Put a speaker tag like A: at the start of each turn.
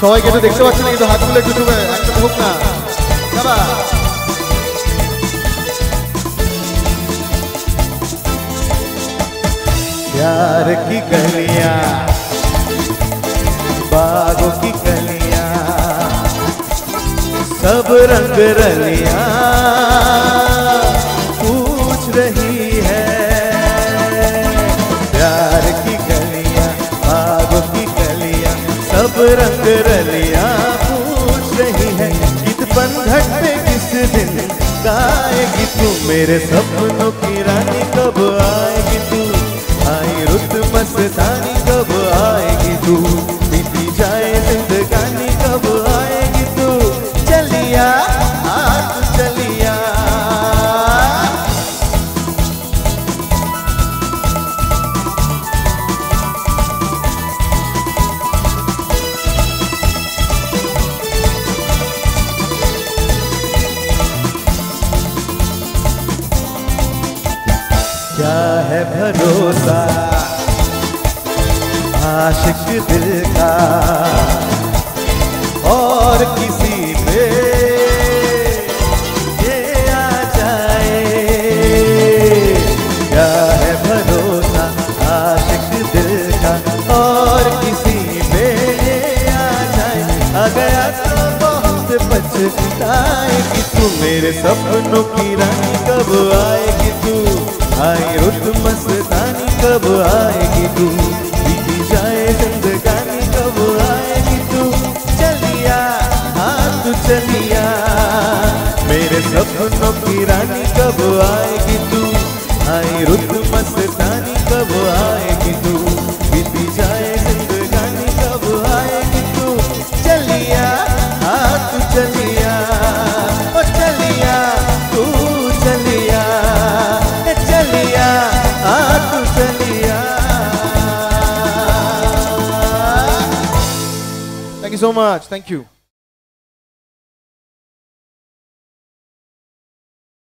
A: সবাইকে একটু দেখতে পাচ্ছেন না কিন্তু হাতগুলো একটু তুলে একসাথে হোক না যাবা
B: प्यार की गलियां बागों की कलियां सब रंग रलियां सब रंग रलिया पूछ रही है, गीत बंधन पे किस दिन? गाएगी तू मेरे सपनों की रानी, कब आएगी तू? आई रुत मस्तानी क्या है भरोसा? आशिक दिल का। और किसी पे ये आ जाए। क्या है भरोसा? आशिक दिल का। और किसी पे ये आ जाए। आ गया तो बहुत पछताएगी तू मेरे सपनों की रानी कब सखिया मेरे सपनों की रानी कब आएगी तू? आई रुत रानी कब आएगी तू? बीती जाए रानी कब आएगी तू? चलिया, हाथ चलिया, ओ चलिया, तू चलिया चलिया, हाथ चलिया।
A: Thank you so much thank you